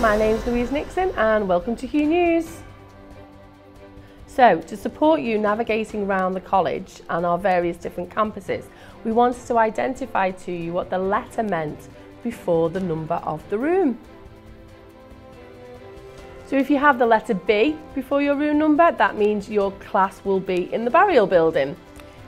my name is Louise Nixon and welcome to Hugh News. So, to support you navigating around the college and our various different campuses, we wanted to identify to you what the letter meant before the number of the room. So if you have the letter B before your room number, that means your class will be in the Balliol building.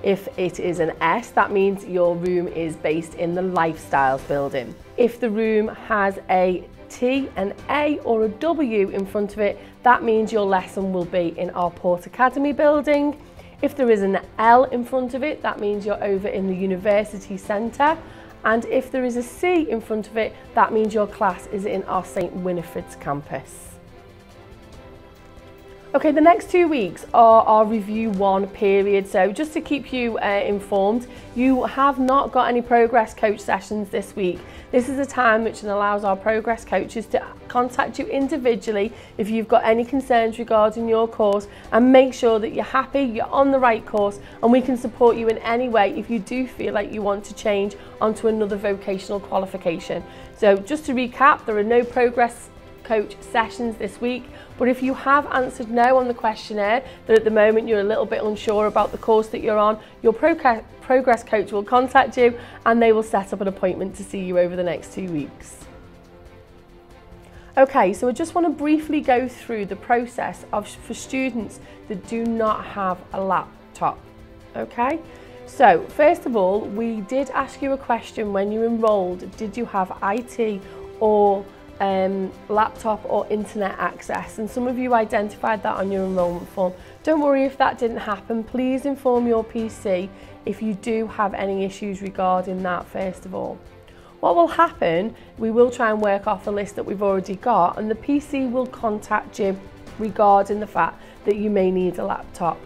If it is an S, that means your room is based in the lifestyles building. If the room has a T, an A or a W in front of it, that means your lesson will be in our Port Academy building. If there is an L in front of it, that means you're over in the University Centre. And if there is a C in front of it, that means your class is in our St Winifred's campus. Okay, the next two weeks are our review one period. So just to keep you uh, informed, you have not got any progress coach sessions this week. This is a time which allows our progress coaches to contact you individually if you've got any concerns regarding your course and make sure that you're happy, you're on the right course and we can support you in any way if you do feel like you want to change onto another vocational qualification. So just to recap, there are no progress coach sessions this week. But if you have answered no on the questionnaire, that at the moment you're a little bit unsure about the course that you're on, your progress coach will contact you and they will set up an appointment to see you over the next two weeks. Okay, so I just want to briefly go through the process of for students that do not have a laptop. Okay, so first of all, we did ask you a question when you enrolled, did you have IT or um, laptop or internet access and some of you identified that on your enrolment form. Don't worry if that didn't happen, please inform your PC if you do have any issues regarding that first of all. What will happen, we will try and work off a list that we've already got and the PC will contact you regarding the fact that you may need a laptop.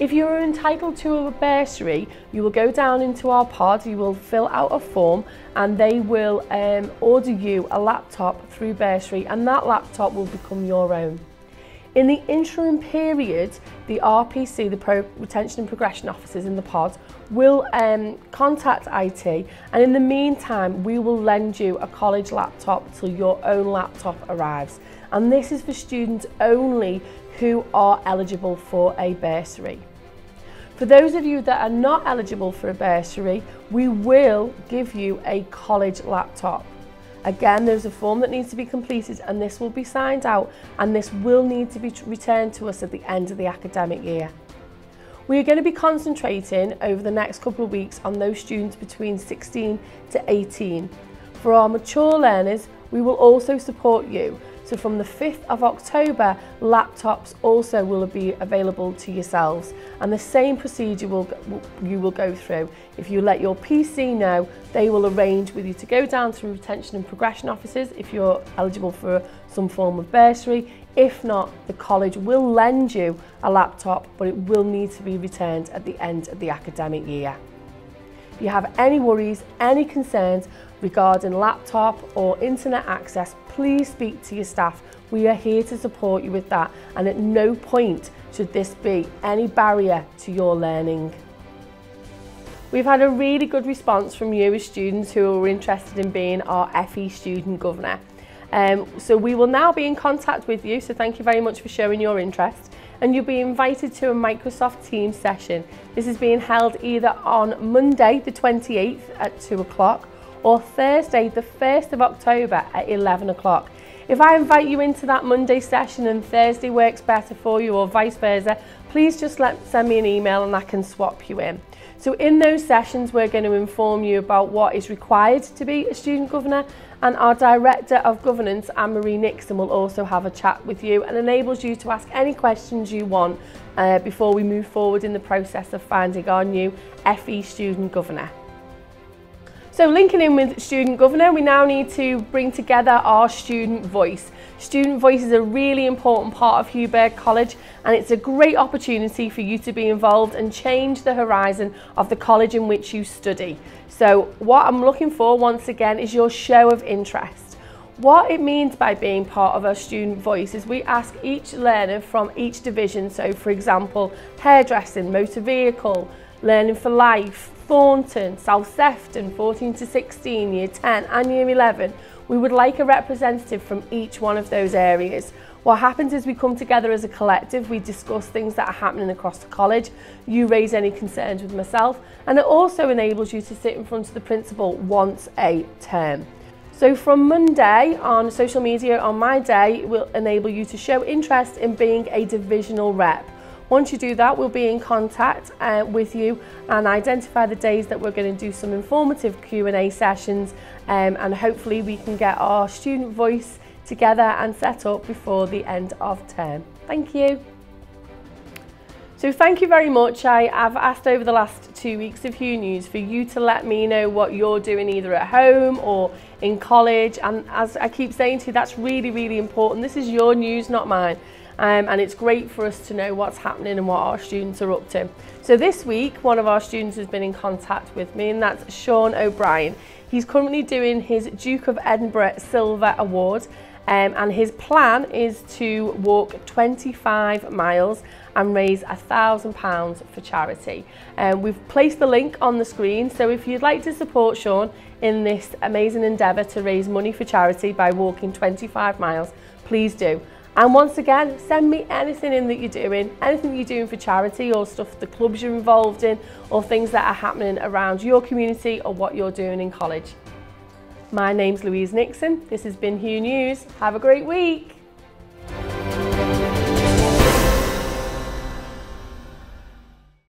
If you are entitled to a bursary, you will go down into our pod, you will fill out a form and they will um, order you a laptop through bursary and that laptop will become your own. In the interim period, the RPC, the Pro Retention and Progression Officers in the pod, will um, contact IT and in the meantime, we will lend you a college laptop till your own laptop arrives. And this is for students only who are eligible for a bursary. For those of you that are not eligible for a bursary, we will give you a college laptop. Again, there's a form that needs to be completed and this will be signed out and this will need to be returned to us at the end of the academic year. We are going to be concentrating over the next couple of weeks on those students between 16 to 18. For our mature learners, we will also support you So from the 5th of October, laptops also will be available to yourselves. And the same procedure will, you will go through. If you let your PC know, they will arrange with you to go down to retention and progression offices if you're eligible for some form of bursary. If not, the college will lend you a laptop, but it will need to be returned at the end of the academic year. If you have any worries, any concerns regarding laptop or internet access, please speak to your staff. We are here to support you with that and at no point should this be any barrier to your learning. We've had a really good response from you as students who are interested in being our FE student governor. Um, so we will now be in contact with you, so thank you very much for showing your interest and you'll be invited to a Microsoft Teams session. This is being held either on Monday the 28th at 2 o'clock or Thursday the 1st of October at 11 o'clock. If I invite you into that Monday session and Thursday works better for you or vice versa, please just let, send me an email and I can swap you in. So in those sessions, we're going to inform you about what is required to be a student governor and our Director of Governance, Anne-Marie Nixon, will also have a chat with you and enables you to ask any questions you want uh, before we move forward in the process of finding our new FE student governor. So linking in with Student Governor, we now need to bring together our student voice. Student voice is a really important part of Hugh College and it's a great opportunity for you to be involved and change the horizon of the college in which you study. So what I'm looking for once again is your show of interest. What it means by being part of our student voice is we ask each learner from each division, so for example, hairdressing, motor vehicle, learning for life, Thornton, South Sefton, 14 to 16, Year 10 and Year 11, We would like a representative from each one of those areas. What happens is we come together as a collective, we discuss things that are happening across the college, you raise any concerns with myself, and it also enables you to sit in front of the principal once a term. So from Monday on social media on my day will enable you to show interest in being a divisional rep. Once you do that, we'll be in contact uh, with you and identify the days that we're going to do some informative Q&A sessions um, and hopefully we can get our student voice together and set up before the end of term. Thank you. So thank you very much. I have asked over the last two weeks of Hugh News for you to let me know what you're doing either at home or in college. And as I keep saying to you, that's really, really important. This is your news, not mine. um, and it's great for us to know what's happening and what our students are up to. So this week, one of our students has been in contact with me, and that's Sean O'Brien. He's currently doing his Duke of Edinburgh Silver Award, um, and his plan is to walk 25 miles and raise £1,000 for charity. Um, we've placed the link on the screen, so if you'd like to support Sean in this amazing endeavour to raise money for charity by walking 25 miles, please do. And once again, send me anything in that you're doing, anything that you're doing for charity or stuff the clubs you're involved in or things that are happening around your community or what you're doing in college. My name's Louise Nixon. This has been Hugh News. Have a great week.